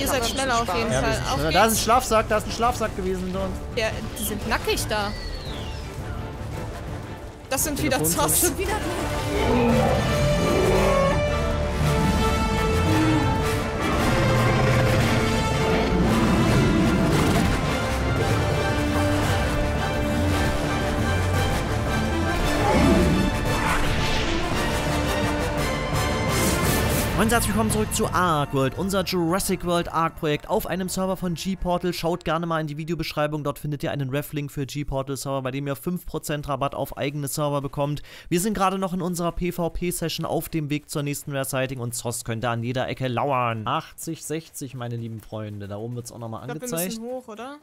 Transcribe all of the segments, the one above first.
Ihr seid schneller auf jeden Ja, Fall. Auf. Da ist ein. Schlafsack, da ist ein Schlafsack gewesen hinter uns. Ja, die sind nackig da. Das sind wieder Telefon Zoss. Schon wieder Und herzlich willkommen zurück zu Ark World, unser Jurassic World Ark Projekt auf einem Server von G-Portal. Schaut gerne mal in die Videobeschreibung, dort findet ihr einen Ref-Link für G-Portal Server, bei dem ihr 5% Rabatt auf eigene Server bekommt. Wir sind gerade noch in unserer PvP-Session auf dem Weg zur nächsten Rare-Sighting und Zoss könnte an jeder Ecke lauern. 80, 60, meine lieben Freunde, da oben wird es auch nochmal Ich glaube, wir angezeigt. müssen hoch, oder?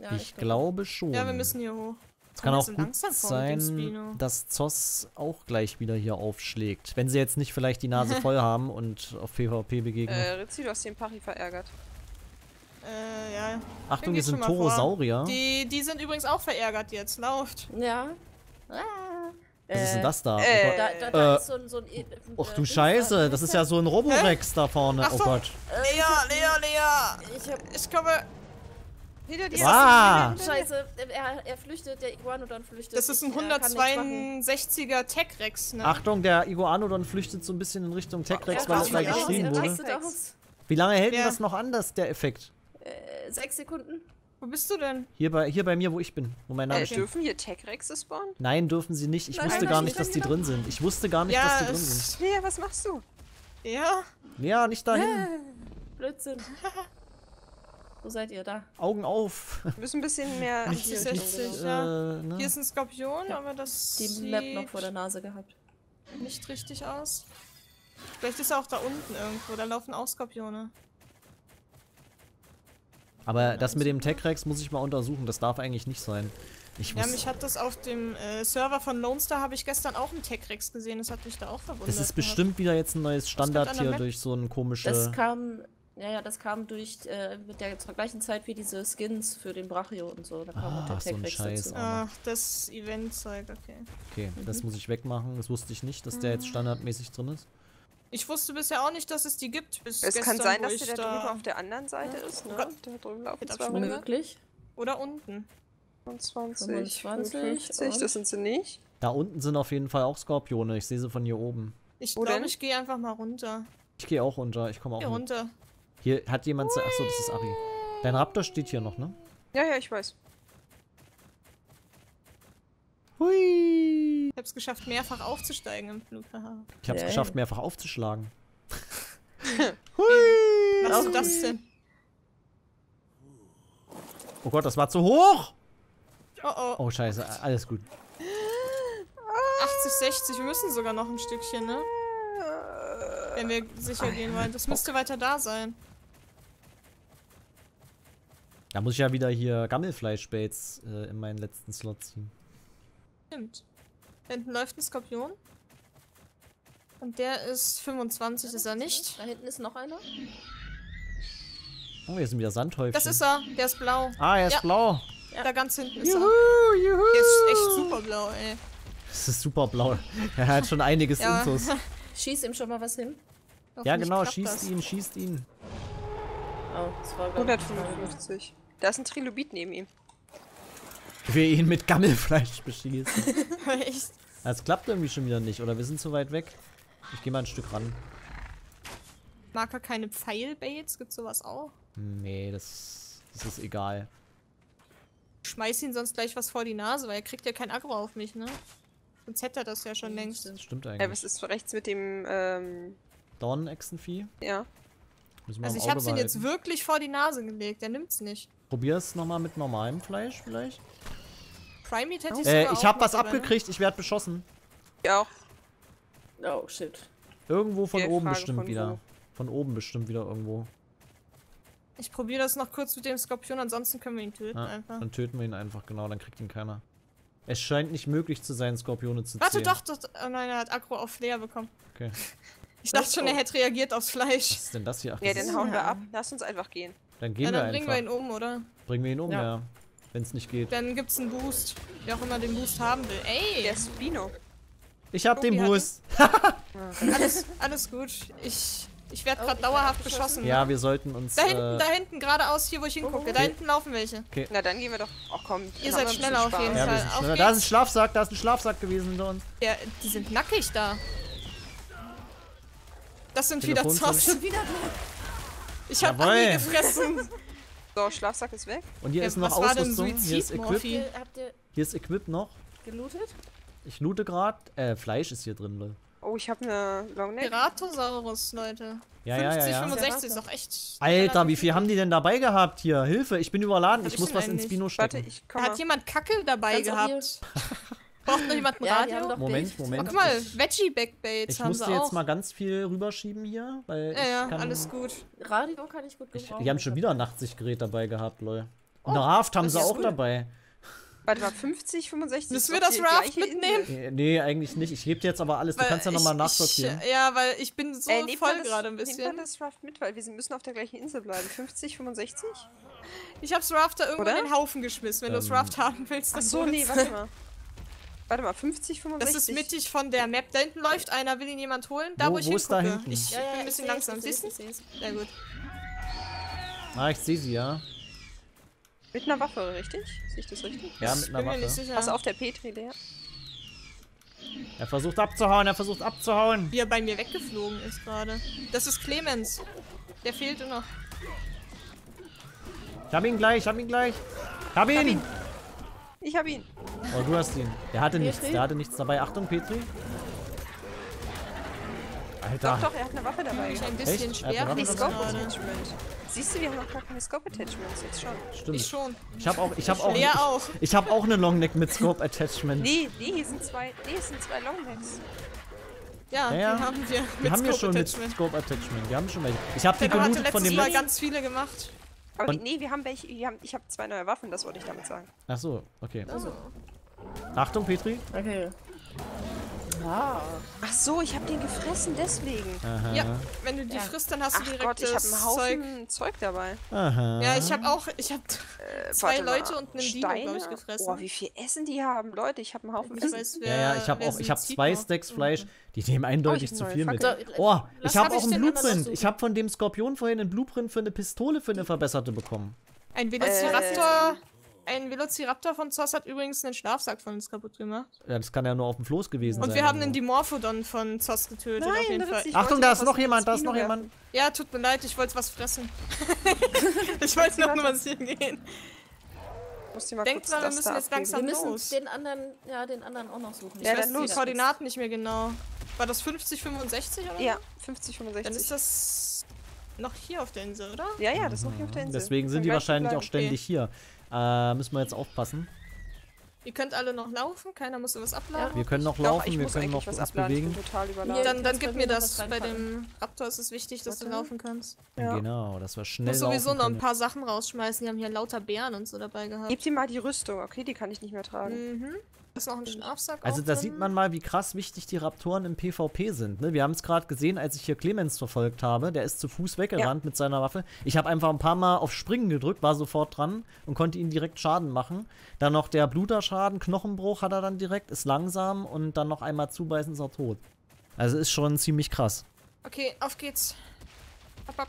Ja, Ich glaube schon. Ja, wir müssen hier hoch. Es kann auch gut sein, dass Zoss auch gleich wieder hier aufschlägt. Wenn sie jetzt nicht vielleicht die Nase voll haben und auf PvP begegnen. Äh, Rizzi, du hast den Pari verärgert. Äh, ja. Achtung, hier sind. Torosaurier. Die, die sind übrigens auch verärgert jetzt. Lauft. Ja. Ah. Was ist denn das da? äh, oh. Da, da, da Äh, ist so ein, so ein äh, Och äh, du Dings Scheiße, da. das ist ja so ein Roborex da vorne. Oh Achtung. Gott. Lea, Lea, Lea! Ich hab, Ich komme. Hinter dir. Ah! Scheiße, er, er flüchtet, der Iguanodon flüchtet. Das ist ein Er kann nichts machen. 162er Tech-Rex, ne? Achtung, der Iguanodon flüchtet so ein bisschen in Richtung Tech-Rex, weil es aus, geschrien wurde. Wie lange hält denn Ja. das noch an, das, der Effekt? Äh, sechs Sekunden. Wo bist du denn? Hier bei, hier bei mir, wo ich bin, wo mein Name Äh, steht. dürfen hier Tech-Rexe spawnen? Nein, dürfen sie nicht. Ich Nein, wusste gar nicht, dass die nein, drin sind. Ich wusste gar nicht, Ja, dass die drin sind. Lea, was machst du? ja. Ja, nicht dahin. Blödsinn. Wo seid ihr da? Augen auf. Wir müssen ein bisschen mehr... Nicht, hier nicht- Richtung, nicht- genau. Ja. äh, ne? Hier ist ein Skorpion, Ja. aber das Die sieht Map noch vor der Nase gehabt. nicht richtig aus. Vielleicht ist er auch da unten irgendwo, da laufen auch Skorpione. Aber das mit dem Tech-Rex muss ich mal untersuchen. Das darf eigentlich nicht sein. Ich Ja, mich hat das auf dem äh, Server von Lone Star habe ich gestern auch einen Tech-Rex gesehen, das hat mich da auch verwundert. das ist gehabt. bestimmt wieder jetzt ein neues Standard hier Map? durch so ein komische. Das kam, ja, ja, das kam durch, äh, mit der zur gleichen Zeit wie diese Skins für den Brachio und so. Da kam Ah, auch der so ein Scheiß. dazu. Ach, das Event-Zeug, okay. Okay, Mhm. das muss ich wegmachen. Das wusste ich nicht, dass der jetzt standardmäßig drin ist. Ich wusste bisher auch nicht, dass es die gibt. Bis Es gestern, kann sein, dass der da drüben auf der anderen Seite ist, ne? Gott. Da drüben laufen Geht zwei ab- rum. Möglich. Oder unten. 25, 25 55, das sind sie nicht. Da unten sind auf jeden Fall auch Skorpione. Ich sehe sie von hier oben. Ich glaube, ich gehe einfach mal runter. Ich gehe auch runter. Ich komme auch Hier runter. Hier hat jemand. Achso, das ist Ari. Dein Raptor steht hier noch, ne? Ja, ja, ich weiß. Hui! Ich habe es geschafft, mehrfach aufzusteigen im Flug. Ich habe es Yay. geschafft, mehrfach aufzuschlagen. Was machst du Auch das denn? Oh Gott, das war zu hoch! Oh oh. Oh, scheiße. Alles gut. 80, 60. Wir müssen sogar noch ein Stückchen, ne? Wenn wir sicher gehen wollen. Das müsste weiter da sein. Da muss ich ja wieder hier Gammelfleischbaits äh, in meinen letzten Slot ziehen. Stimmt. Da hinten läuft ein Skorpion. Und der ist 25, ist er nicht. Da hinten ist noch einer. Oh, hier sind wieder Sandhäufchen. Das ist er. Der ist blau. Ah, er ist Ja. blau. Da ganz hinten ist Juhu, er. juhu. Der ist echt super blau, ey. Das ist super blau. Er hat schon einiges Ja. Intus. Schieß ihm schon mal was hin. Ja, genau. Schießt das. ihn, schießt ihn. Oh, das war 155. Da ist ein Trilobit neben ihm. Wir ihn mit Gammelfleisch beschießen. Echt? Das klappt irgendwie schon wieder nicht. Oder wir sind zu weit weg. Ich gehe mal ein Stück ran. Mag er keine Pfeilbaits? Gibt's sowas auch? Nee, das, das ist egal. Schmeiß ihn sonst gleich was vor die Nase, weil er kriegt ja kein Aggro auf mich, ne? Sonst hätte er das ja schon längst. Das stimmt Ja, eigentlich. was ist rechts mit dem, ähm, Dornenechsenvieh. ja. Also ich hab's ihn jetzt wirklich vor die Nase gelegt, der nimmt's nicht. Probier's nochmal mit normalem Fleisch vielleicht. Primate hätte ich Äh, ich hab was ne? abgekriegt. Ich werd beschossen. Ja, auch. Oh, shit. Irgendwo von Okay, oben Frage bestimmt von wieder. wo? Von oben bestimmt wieder irgendwo. Ich probiere das noch kurz mit dem Skorpion, ansonsten können wir ihn töten Ja, einfach. dann töten wir ihn einfach, genau, dann kriegt ihn keiner. Es scheint nicht möglich zu sein, Skorpione zu Warte, zähmen. doch, doch, oh nein, er hat Aggro auf Flair bekommen. Okay. Ich dachte schon, er hätte reagiert aufs Fleisch. Was ist denn das hier? Ach, Ja, ist, hauen wir ab. Lass uns einfach gehen. Dann gehen Ja, wir dann bringen einfach. wir ihn um, oder? bringen wir ihn um, ja. Ja. Wenn es nicht geht. Dann gibt's einen Boost. Wer auch immer den Boost haben will. Ey! Der Spino. Ich hab den Tobi hat Boost. Alles, alles gut. Ich Ich werde Oh, gerade werd dauerhaft beschossen. Ja, wir sollten uns. Da hinten, äh, da hinten, geradeaus, hier wo ich hingucke. Da Okay. hinten laufen welche. Na, dann gehen wir doch. Ach komm. Ihr seid wir schneller auf jeden ja, wir Fall. Auf. Da ist ein. Schlafsack, da ist ein Schlafsack gewesen hinter uns. Ja, die sind nackig da. Das sind wieder Zoss. Schon wieder da. Ich hab Jawohl. Anni gefressen. So, Schlafsack ist weg. Und hier Ja, ist noch was war denn Ausrüstung. Hier ist Equip. Hier ist Equip noch. gelootet? Ich loote gerade. Äh, Fleisch ist hier drin, Leute. Oh, ich habe eine Longneck. Piratosaurus, Leute. Ja, ja, ja, 50, ja. 65 ist doch echt. Alter, wie viel haben die denn dabei gehabt hier? Hilfe, ich bin überladen. Hab Ich ich muss was ins? Bino Warte, stecken. mal. Hat jemand Kacke dabei Ganz gehabt? Braucht noch jemand ein Ja, Radio? haben doch Moment, Bild. Moment. Guck mal, Ich, Veggie Backbaits ich haben musste sie jetzt auch. mal ganz viel rüberschieben hier, weil ja, ja, ich kann, alles gut. Radio kann ich gut Ich, gebrauchen. die haben schon wieder ein Nachtsichtgerät dabei gehabt, Leute. Und eine Raft haben sie auch gut. dabei. Warte mal, 50, 65. Müssen wir das Raft mitnehmen? Insel. Äh, Nee, eigentlich nicht. Ich heb dir jetzt aber alles. Du Weil kannst ja nochmal ich- nachsortieren. Ich, ja, weil ich bin so Äh, nehmt voll gerade ein Nehmt bisschen. das Raft mit, weil wir müssen auf der gleichen Insel bleiben. 50, 65? Ich hab's Raft da irgendwo Oder? in den Haufen geschmissen. Wenn du das Ähm. Raft haben willst, Ach dann so, hol's. nee, warte mal. Warte mal, 50, Das 65. ist mittig von der Map. Da hinten läuft einer, will ihn jemand holen? Da, Wo- wo, ich wo ist da hingucke. hinten? Ich Ja, ja, bin ein ich bisschen langsam. ich Siehst du? ich. Sehr gut. Ah, ich sehe sie, ja. Mit einer Waffe, richtig? Sehe ich das richtig? Ja, Ich mit bin einer mir nicht Waffe. sicher. Pass auf, der Petri leer. Er versucht abzuhauen, er versucht abzuhauen. Wie er bei mir weggeflogen ist gerade. Das ist Clemens. Der fehlte noch. Ich hab ihn gleich, ich hab ihn gleich. Hab ihn! ihn. Ich hab ihn. Oh, du hast ihn. Der hatte nichts, Petri? der hatte nichts dabei. Achtung, Petri. Alter. Doch, doch, er hat eine Waffe dabei. Ich ein bisschen Echt? schwer. Finde Scope. Attachment. Siehst du, wir haben noch gar keine Scope Attachments. Jetzt schon. Stimmt. Ich schon. Ich hab auch, ich hab auch, Lea auch. ich hab auch eine Longneck mit Scope Attachment. Nee, nee, hier sind zwei. Nee, es sind zwei Longnecks. Ja, Ja, ja. die haben wir. Die haben wir Scope schon mit. Scope Attachment. Die haben schon welche. Ich hab die gelootet von dem Mal letzten. ganz viele gemacht. Aber Und- nee, wir haben welche. Wir haben, ich habe zwei neue Waffen, das wollte ich damit sagen. Ach so, okay. Also. Achtung, Petri. Okay. Ja. Ach so, ich habe den gefressen, deswegen. Aha. Ja, wenn du die Ja. frisst, dann hast du Ach direkt Gott, ich habe das einen Zeug. Haufen Zeug, dabei. Aha. Ja, ich habe auch, ich habe Äh, Zwei mal. Leute und einen Dino, glaub ich, gefressen. Boah, wie viel Essen die haben. Leute, ich habe einen Haufen ich Essen. weiß, Ja, wer, ja, ich habe auch, ich habe zwei. Stacks Fleisch. Die nehmen eindeutig Oh, zu viel neue mit. Fackel. Oh, ich habe hab ich auch einen Blueprint. Ich habe von dem Skorpion vorhin einen Blueprint für eine Pistole für eine verbesserte bekommen. Ein Velociraptor, ein Velociraptor von Zoss hat übrigens einen Schlafsack von uns kaputt gemacht. Ja, das kann ja nur auf dem Floß gewesen Und sein. wir haben also. einen Dimorphodon von Zoss getötet, auf jeden Fall. Achtung, da noch ist noch jemand, da ist noch jemand. Ja, tut mir leid, ich wollte was fressen. ich wollte noch was hier gehen. Ich muss dir mal Denkt mal, wir müssen jetzt langsam Wir müssen los. den anderen, ja, den anderen auch noch suchen. Ich Ja, weiß dann die los. Koordinaten nicht mehr genau. War das 50, 65 oder? Ja, 50, Dann ist 65. das noch hier auf der Insel, oder? Ja, ja, das ist noch hier auf der Insel. Deswegen sind die wahrscheinlich auch ständig hier. Äh, müssen wir jetzt aufpassen. Ihr könnt alle noch laufen, keiner muss was abladen. Wir können noch Doch, laufen, ich wir können noch was. Ich bewegen. Ja, überladen. Dann, dann gib mir das. was Bei dem Raptor ist es wichtig, dass du laufen kannst. Ja. Genau, dass wir Ich schnell muss sowieso noch ein paar Sachen rausschmeißen. Die haben hier lauter Bären und so dabei gehabt. Gib dir mal die Rüstung, okay? Die kann ich nicht mehr tragen. Mhm. Ist noch ein Schlafsack. Also da sieht man mal, wie krass wichtig die Raptoren im PvP sind. Ne? Wir haben es gerade gesehen, als ich hier Clemens verfolgt habe. Der ist zu Fuß weggerannt mit seiner Waffe. Ich habe einfach ein paar Mal auf Springen gedrückt, war sofort dran und konnte ihm direkt Schaden machen. Dann noch der Bluterschaden, Knochenbruch hat er dann direkt, ist langsam und dann noch einmal zubeißen ist er tot. Also ist schon ziemlich krass. Okay, auf geht's. Ab, ab.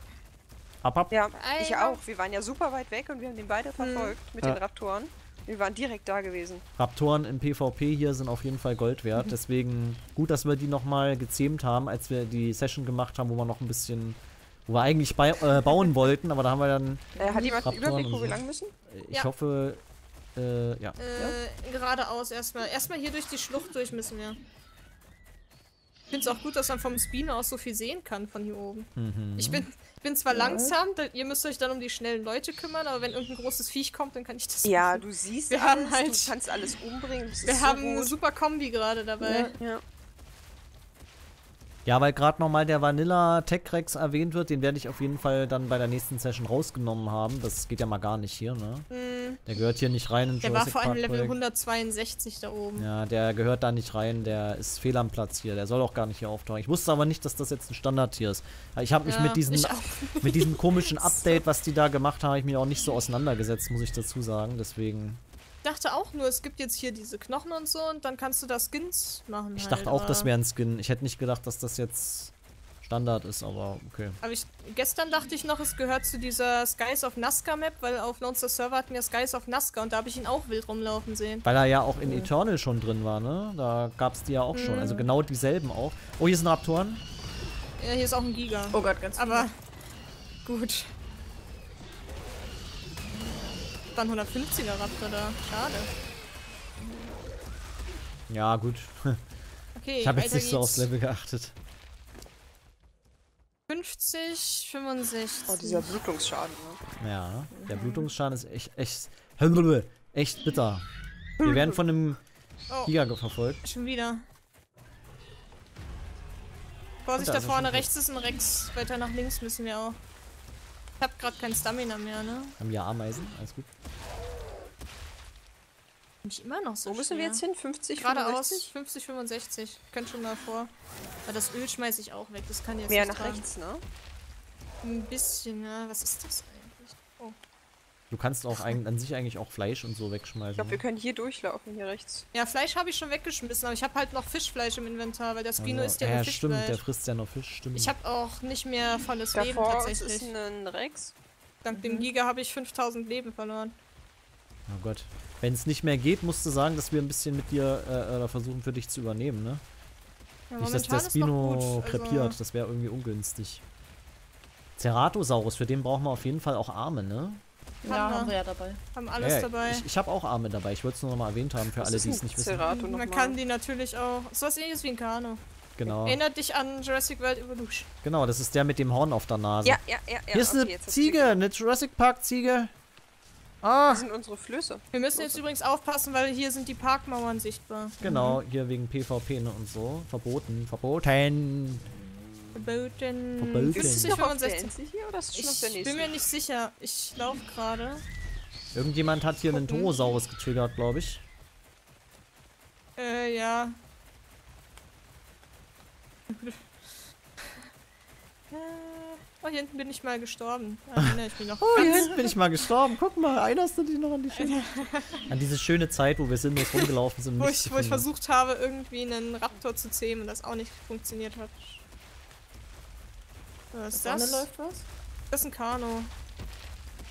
Ab, ab. Ja, ich auch. Wir waren ja super weit weg und wir haben den beide verfolgt mit Ja. den Raptoren. Wir waren direkt da gewesen. Raptoren im PvP hier sind auf jeden Fall Gold wert. Mhm. Deswegen gut, dass wir die nochmal gezähmt haben, als wir die Session gemacht haben, wo wir noch ein bisschen, wo wir eigentlich bei, äh, bauen wollten, aber da haben wir dann, Äh, hat jemand einen Überblick, wo wir lang müssen? äh, ich Ja. hoffe, äh, ja. Äh, geradeaus erstmal. Erstmal hier durch die Schlucht durch müssen wir. Ich finde es auch gut, dass man vom Spino aus so viel sehen kann von hier oben. Mhm. Ich bin, ich bin zwar langsam, da, ihr müsst euch dann um die schnellen Leute kümmern, aber wenn irgendein großes Viech kommt, dann kann ich das Ja, machen. du siehst Wir alles, haben halt- du kannst alles umbringen. Das Wir ist so haben eine gut. super Kombi gerade dabei. Ja. Ja, weil gerade nochmal der Vanilla Tech Rex erwähnt wird, den werde ich auf jeden Fall dann bei der nächsten Session rausgenommen haben. Das geht ja mal gar nicht hier, ne? Hm, Der gehört hier nicht rein in der war Jurassic vor allem Level Projekt. 162 da oben. Ja, der gehört da nicht rein, der ist fehl am Platz hier, der soll auch gar nicht hier auftauchen. Ich wusste aber nicht, dass das jetzt ein Standardtier ist. Ich habe mich Ja, mit, auch. mit diesem komischen Update, was die da gemacht haben, hab ich mich auch nicht so auseinandergesetzt, muss ich dazu sagen. Deswegen, dachte auch nur, es gibt jetzt hier diese Knochen und so und dann kannst du da Skins machen. ich halt, dachte auch, das wäre ein Skin. Ich hätte nicht gedacht, dass das jetzt Standard ist, aber okay. Aber ich, gestern dachte ich noch, es gehört zu dieser Skies of Nazca Map, weil auf Lone Star Server hatten wir Skies of Nazca und da habe ich ihn auch wild rumlaufen sehen. Weil er ja auch in Eternal schon drin war, ne? Da gab es die ja auch schon. Also genau dieselben auch. Oh, hier sind Raptoren. Ja, hier ist auch ein Giga. Oh Gott, ganz Aber gut. Dann 150er Raptor da. Schade. Ja, gut. Okay, Ich habe jetzt nicht so aufs. Level geachtet. 50, 65. Oh, dieser Blutungsschaden. Ne? Ja, der Blutungsschaden ist echt, echt, echt bitter. Wir werden von einem Oh, Giga verfolgt. schon wieder. Vorsicht, da da er vorne rechts ist ein Rex. Weiter nach links müssen wir auch. Ich hab grad kein Stamina mehr, ne? Haben wir Ameisen? Alles gut. Nicht immer noch so Wo müssen wir jetzt hin? 50, Geradeaus, 65? 50, 65. Könnt schon mal vor. Aber das Öl schmeiße ich auch weg. Das kann jetzt Mehr nicht nach tragen. rechts, ne? Ein bisschen, ja. Was ist das eigentlich? Oh. Du kannst auch ein, an sich eigentlich auch Fleisch und so wegschmeißen. Ich glaube, wir ne? können hier durchlaufen, hier rechts. Ja, Fleisch habe ich schon weggeschmissen, aber ich habe halt noch Fischfleisch im Inventar, weil der Spino Also, ist ja, ja, nur stimmt, der Fischfleisch. frisst ja noch Fisch, stimmt. Ich habe auch nicht mehr volles Leben Davor uns tatsächlich. ist ein Rex. Dank dem Giga habe ich 5000 Leben verloren. oh Gott. Wenn es nicht mehr geht, musst du sagen, dass wir ein bisschen mit dir äh, äh, versuchen, für dich zu übernehmen, ne? Ja, Nicht, dass der Spino gut, also- krepiert, das wäre irgendwie ungünstig. Ceratosaurus, für den brauchen wir auf jeden Fall auch Arme, ne? Ja, Haben wir. haben wir ja dabei. Haben alles Ja, dabei. Ich, ich habe auch Arme dabei, ich wollte es nur noch mal erwähnt haben für Was alle, die es nicht wissen. Cerato Man kann die natürlich auch. So was ähnliches wie ein Kano. Genau. Erinnert dich an Jurassic World Evolution. Genau, das ist der mit dem Horn auf der Nase. Ja, ja, ja, ja. Hier ist okay, eine Ziege, eine Jurassic Park Ziege. Ah, Das sind unsere Flüsse. Wir müssen jetzt übrigens aufpassen, weil hier sind die Parkmauern sichtbar. genau, hier wegen PvP ne, und so. Verboten, verboten. Verboten. Verboten. Ist es 50, noch auf der 65. Insel hier oder ist es schon auf der Ich nächsten? bin mir nicht sicher. Ich laufe gerade. Irgendjemand hat hier einen Gucken. Torosaurus getriggert, glaube ich. Äh, ja. Äh, Oh, hier hinten bin ich mal gestorben. Ich mich noch. Oh, hier hinten bin ich mal gestorben. Guck mal, erinnerst du dich noch an die schöne... an diese schöne Zeit, wo wir sinnlos rumgelaufen sind. und wo, ich, wo ich versucht habe, irgendwie einen Raptor zu zähmen und das auch nicht funktioniert hat. Was ist Da das? läuft was? Das ist ein Kano.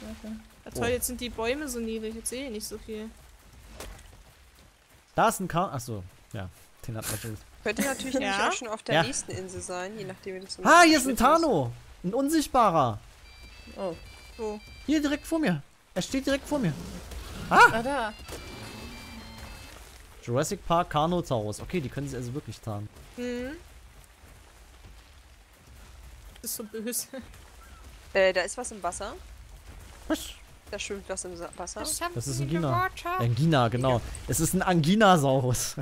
Okay. Ja, toll, jetzt sind die Bäume so niedrig. Jetzt sehe ich nicht so viel. Da ist ein Kahn. Achso, ja. Den hat man schon. Könnte natürlich Ja. nämlich auch schon auf der Ja. nächsten Insel sein, je nachdem wie das so Ah, hier ist ein Tano. Ein unsichtbarer. Oh. So. Hier direkt vor mir. Er steht direkt vor mir. Ah, da. Jurassic Park Carnotaurus. Okay, die können sich also wirklich tarnen. Hm. Ist so böse. Äh, da ist was im Wasser. Was? Da schwimmt was im Wasser. Das ist ein Gina. Ein Gina, genau. Es ist ein Anginasaurus.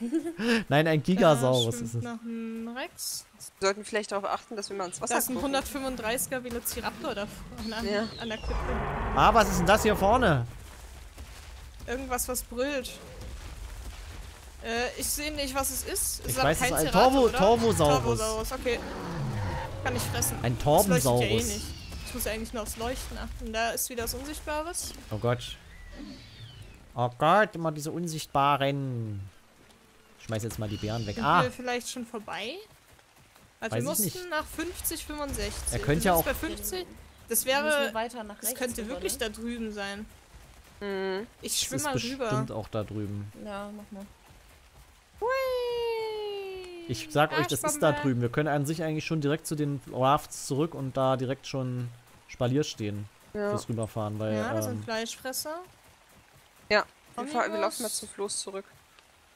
Nein, ein Gigasaurus ist es. Noch ein Rex. Wir sollten vielleicht darauf achten, dass wir mal ins Wasser Da ist ein gucken. 135er Velociraptor da vorne an, Ja. an der Klippe. Ah, was ist denn das hier vorne? Irgendwas, was brüllt. Äh, ich sehe nicht, was es ist. Es Ich ist aber weiß, es kein ist ein Torvo-? Torvosaurus. Torvosaurus, okay. Kann ich fressen. Ein Das leuchtet ja eh Torbensaurus. nicht. Ich muss ja eigentlich nur aufs Leuchten achten. Da ist wieder das Unsichtbares. Oh Gott. Oh Gott, immer diese unsichtbaren. Ich schmeiß jetzt mal die Bären weg. Sind Ah, wir vielleicht schon vorbei? Also Weiß wir ich mussten nicht. nach 50, 65. Er könnte ja auch- bei 50. Das wäre... weiter nach rechts. Das könnte rüber, wirklich da drüben sein. Mhm. Ich das schwimme ist mal bestimmt rüber. auch da drüben. Ja, mach mal. Hui. Ich sag euch, das ist da drüben. Wir können an sich eigentlich schon direkt zu den Rafts zurück und da direkt schon Spalier stehen Ja. fürs Rüberfahren, weil Ja, das sind ähm, Fleischfresser. Ja. Wir, fahr, wir laufen mal zum Floß zurück.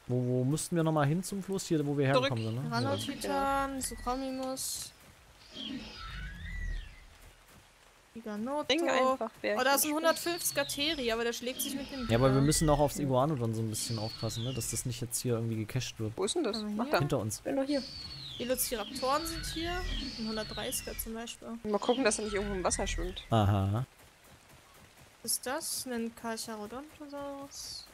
wo, wo müssten wir nochmal hin zum Fluss hier, wo wir Zurück. hergekommen sind, ne? Ranotitan, Suchomimus. Giganoto. Ding einfach. Oh, da ist ein 150er Teri, aber der schlägt sich mit dem Ja, aber wir müssen auch aufs Iguanodon so ein bisschen aufpassen, ne? Dass das nicht jetzt hier irgendwie gecached wird. Wo ist denn das? Mach da. Hinter uns. Bin doch hier. Velociraptoren sind hier. Ein 130er zum Beispiel. Mal gucken, dass er nicht irgendwo im Wasser schwimmt. Aha. Was ist das? Ein Carcharodontosaurus.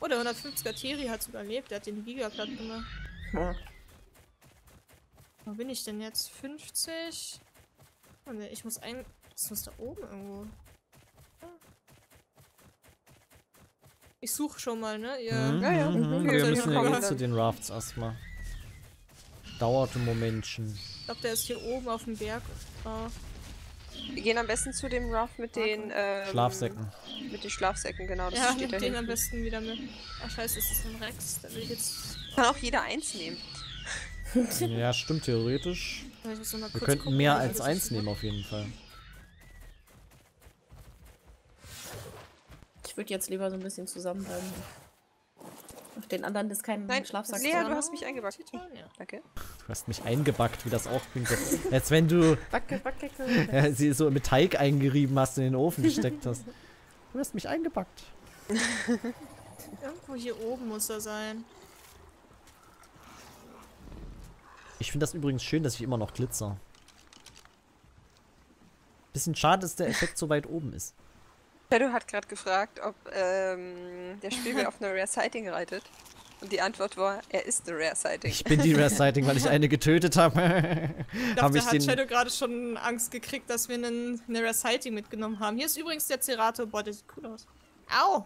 Oh, der 150er Teri hat überlebt. Der hat den Giga platt gemacht. Ja. Wo bin ich denn jetzt? 50? Oh ne, ich muss ein... Das muss da oben irgendwo. Ah. Ich suche schon mal, ne? Ihr... Mhm, Ja, ja. mhm, Mhm. Wir müssen ja jetzt zu den Rafts erstmal. Dauert ein Momentchen. Ich glaube, der ist hier oben auf dem Berg. drauf. Wir gehen am besten zu dem Ruff mit den ähm, Schlafsäcken. Mit den Schlafsäcken, genau. Das Ja, steht nimm da den am besten wieder mit. Ach scheiße, ist das ein Rex? Da will ich jetzt. Kann auch jeder eins nehmen. Ja, stimmt, theoretisch. Ich muss noch mal Wir kurz könnten gucken, mehr als eins nehmen auf jeden Fall. Ich würde jetzt lieber so ein bisschen zusammenbleiben. Auf den anderen ist kein Nein, Schlafsack Lea, du hast mich eingebackt. Ja. Danke. Du hast mich eingebackt, wie das auch klingt. Als wenn du Backe, backe, ja, sie so mit Teig eingerieben hast und in den Ofen gesteckt hast. Du hast mich eingebackt. Irgendwo hier oben muss er sein. Ich finde das übrigens schön, dass ich immer noch glitzer. Bisschen schade, dass der Effekt so weit oben ist. Shadow hat gerade gefragt, ob ähm, der Spiegel auf einer Rare Sighting reitet. Und die Antwort war, er ist eine Rare Sighting. Ich bin die Rare Sighting, weil ich eine getötet habe. Ich Hab dachte, ich hat den- Shadow gerade schon Angst gekriegt, dass wir einen, eine Reciting mitgenommen haben. Hier ist übrigens der Cerato. Boah, der sieht cool aus. Au!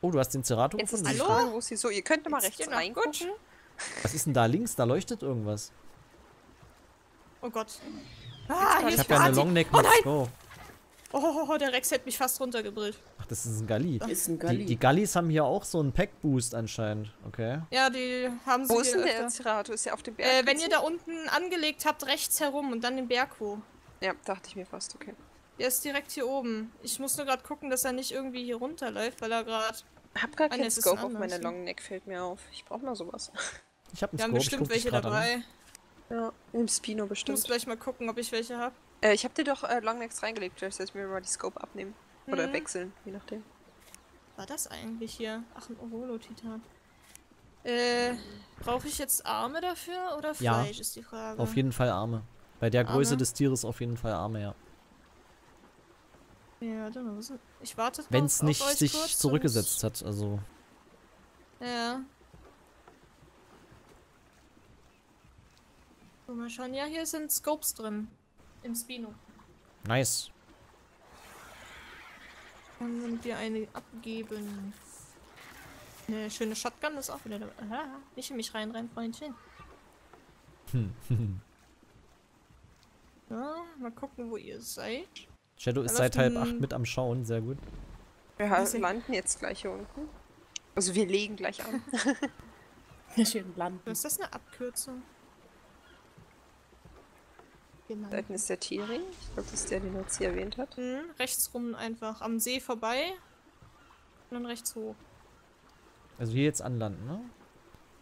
Oh, du hast den Cerato Jetzt ist gefunden? Hallo? Frage, wo sie so, ihr könnt mal rechts reingucken. gut? Was ist denn da links? Da leuchtet irgendwas. Oh Gott. Ah, hier Ich ist habe ja eine. Longneck Oh mit nein! Go. Oh, oh, oh, der Rex hätte mich fast runtergebrillt. Ach, das ist ein Galli. Ist ein Die, Galli. die Gallis haben hier auch so einen Pack-Boost anscheinend. Okay. Ja, die haben sie Wo ist denn der. Cerato? Ist der auf dem Berg? Äh, wenn ihr da unten angelegt habt, rechts herum und dann den Berg hoch. Ja, dachte ich mir fast, okay. Der ist direkt hier oben. Ich muss nur gerade gucken, dass er nicht irgendwie hier runterläuft, weil er gerade. Hab gar Ah, keinen es ist Scope auf anders, meine ja. Longneck, fällt mir auf. Ich brauch mal sowas. Ich habe einen Wir haben Scope, ich bestimmt welche an. dabei. Ja, im Spino Ich muss bestimmt. gleich mal gucken, ob ich welche habe. Äh, ich hab dir doch äh, Longnecks reingelegt, vielleicht soll ich mir mal die Scope abnehmen. Oder Mhm. wechseln, je nachdem. War das eigentlich hier? Ach, ein Orolo-Titan. Äh, brauche ich jetzt Arme dafür oder Ja. Fleisch, ist die Frage. Auf jeden Fall Arme. Bei der Größe Arme? des Tieres auf jeden Fall Arme, ja. Ja, mal, was ist- Ich warte Wenn es nicht sich kurz, zurückgesetzt hat, also. Ja. So, mal schauen. Ja, hier sind Scopes drin. Im Spino. Nice. Dann sind wir eine abgeben. Eine schöne Shotgun ist auch wieder dabei. Aha, nicht in mich rein, rein, Freundchen. Ja, mal gucken, wo ihr seid. Shadow ist Da seit halb acht mit am Schauen, sehr gut. Wir landen jetzt gleich hier unten. Also wir legen gleich an. Schön landen. Ist das eine Abkürzung? Genau. Da hinten ist der Thierry. Ich glaube, das ist der, den er jetzt hier erwähnt hat. Mhm, rechts rum einfach. Am See vorbei. Und dann rechts hoch. Also hier jetzt anlanden, ne?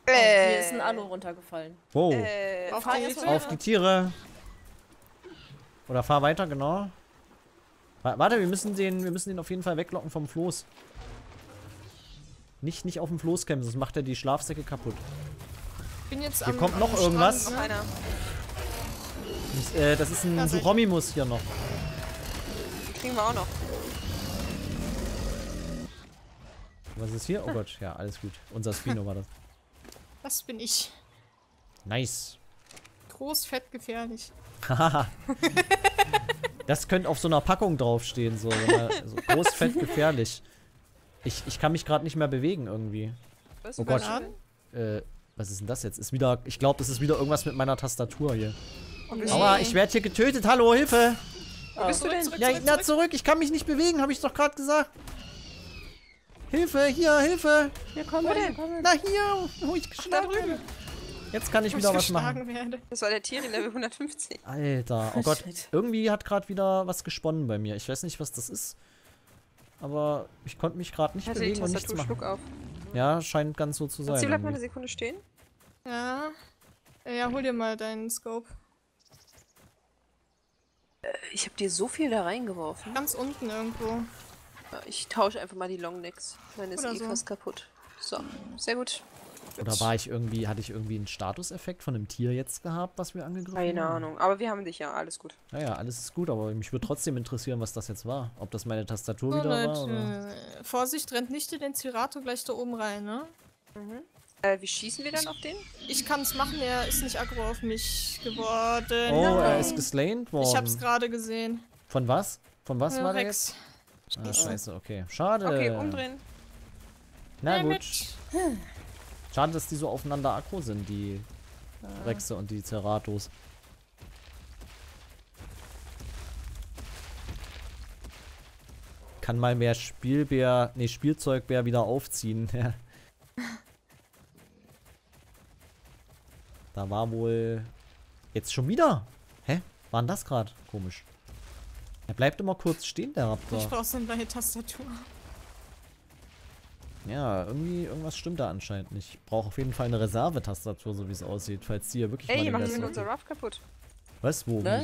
Oh, hier ist ein Alu runtergefallen. Wow. Äh, Auf die Tiere. Auf die Tiere. Oder fahr weiter, genau. Wa- Warte, wir müssen den, wir müssen den auf jeden Fall weglocken vom Floß. Nicht, nicht auf dem Floß kämmen, sonst macht er die Schlafsäcke kaputt. Ich bin jetzt Hier am, kommt am noch Strand, irgendwas. noch Ne? Und, äh, das ist ein ihr. Suchomimus hier noch. Kriegen wir auch noch. Was ist hier? Oh Gott, ja, alles gut. Unser Spino war das. Das bin ich. Nice. Groß, fett, gefährlich. Haha. das könnte auf so einer Packung draufstehen, so, so, groß, fett, gefährlich. Ich, ich kann mich gerade nicht mehr bewegen irgendwie. Was Oh ist Gott. Äh, was ist denn das jetzt? Ist wieder, ich glaube, das ist wieder irgendwas mit meiner Tastatur hier. Nee. Aua, ich werde hier getötet. Hallo, Hilfe! Wo bist du denn? zurück, Ja, zurück, na zurück. zurück, ich kann mich nicht bewegen, habe ich doch gerade gesagt. Hilfe, hier, Hilfe! Hier kommen Wo denn? Na hier, wo ich geschlagen werde. Jetzt kann ich Wo wieder ich was machen. werde. Das war der Thierry Level 150. Alter, oh Gott. Shit. Irgendwie hat gerade wieder was gesponnen bei mir. Ich weiß nicht, was das ist. Aber ich konnte mich gerade nicht die bewegen und nichts machen. auf. Ja, scheint ganz so zu sein. Ziel bleibt mal eine. Sekunde stehen. Ja. Ja, hol dir mal deinen Scope. Ich habe dir so viel da reingeworfen. Ganz unten irgendwo. Ich tausche einfach mal die Longnecks. Meine ist Oder eh so. fast kaputt. So, sehr gut. Oder war ich irgendwie, hatte ich irgendwie einen Statuseffekt von einem Tier jetzt gehabt, was wir angegriffen Keine haben? Ahnung. Aber wir haben dich ja, alles gut. Naja, alles ist gut, aber mich würde trotzdem interessieren, was das jetzt war. Ob das meine Tastatur So, wieder war oder. Leute. Vorsicht, rennt nicht in den Cerato gleich da oben rein, ne? Äh, wie schießen wir dann auf den? Ich kann's machen, er ist nicht aggro auf mich geworden. Oh, er Nein. ist geslaned worden. Ich hab's gerade gesehen. Von was? Von was Äh, war der jetzt? Rex. Ah, scheiße, okay. Schade. Okay, umdrehen. Na Ja, gut. Schade, dass die so aufeinander aggro sind, die Rexe und die Ceratos. Kann mal mehr Spielbär, nee, Spielzeugbär wieder aufziehen. da war wohl... Jetzt schon wieder? Hä? War denn das gerade? Komisch. Er bleibt immer kurz stehen, der Raptor. Ich brauche so eine neue Tastatur. Ja, irgendwie, irgendwas stimmt da anscheinend nicht. Ich brauche auf jeden Fall eine Reservetastatur, so wie es aussieht, falls die hier wirklich Ey, machen Rest- unser Ruff kaputt. Was? Wo? Oh. Der.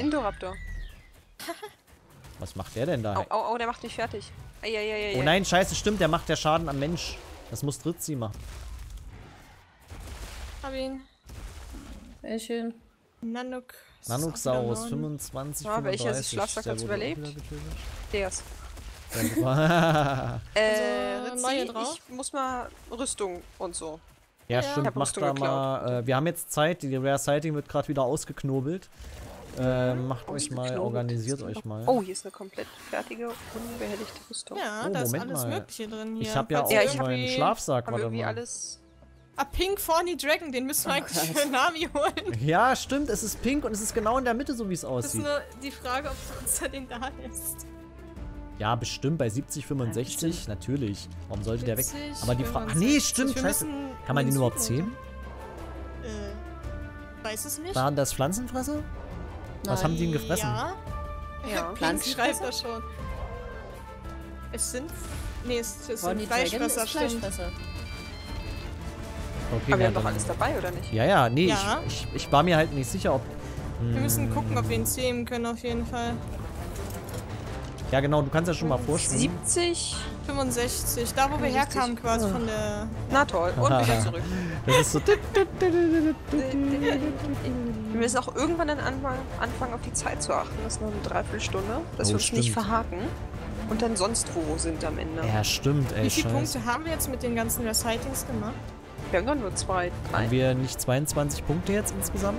Indoraptor. Was macht der denn da? Au, au, au, der macht mich fertig. Eieieiei. Oh nein, scheiße, stimmt, der macht der Schaden am Mensch. Das muss Dritzi machen. Hab ihn. Sehr schön. Nanuk. ist Nanuxaurus, wieder neun. 25, Ah, welcher 35. Schlafsack auch überlebt? ja, Äh, Also, Ritzi, drauf? ich muss mal Rüstung und so. Ja, stimmt, hab mach da geklaut. mal. Äh, wir haben jetzt Zeit, die Rare Sighting wird gerade wieder ausgeknobelt. Äh, macht euch mal, organisiert euch mal. Oh, hier ist eine komplett fertige, unbehelligte Rüstung. Ja, Oh, da ist Moment alles mal. Mögliche drin hier. ich habe ja Falls auch Ja, ich einen hab neuen irgendwie- Schlafsack, warte mal. alles... Ah, Pink Forny Dragon, den müssen wir eigentlich für Nami holen. Ja, stimmt, es ist pink und es ist genau in der Mitte, so wie es Das ist aussieht. nur die Frage, ob Franza den da lässt. Ja, bestimmt bei 70, 65, natürlich. Warum sollte der weg? 70, Aber die Frage. Ach nee, 65. stimmt, scheiße. Kann man den den überhaupt zähmen? Äh, weiß es nicht. Waren das Pflanzenfresser? Was haben die denn gefressen? Ja. Ja. Pink Pflanzenfresser? schreibt das schon. Es sind. Nee, es, es sind Fleischfresser, ist stimmt. Okay, Aber wir haben doch alles dabei, oder nicht? Ja, ja, nee, Ja. Ich, ich, ich war mir halt nicht sicher, ob. Wir müssen Hm, gucken, ob wir ihn zähmen können, auf jeden Fall. Ja, genau, du kannst ja schon mal vorstellen. 70. 65, da wo wir 65. herkamen quasi von der... Na toll. Und wieder zurück. Das ist so. Wir müssen auch irgendwann dann anfangen, anfangen auf die Zeit zu achten. Das ist nur eine Dreiviertelstunde. Dass Oh, wir uns nicht verhaken. Und dann sonst wo sind am Ende. Ja, stimmt, ey, Wie viele. Punkte haben wir jetzt mit den ganzen Recitings gemacht? Wir haben doch nur zwei, drei. Haben wir nicht 22 Punkte jetzt insgesamt?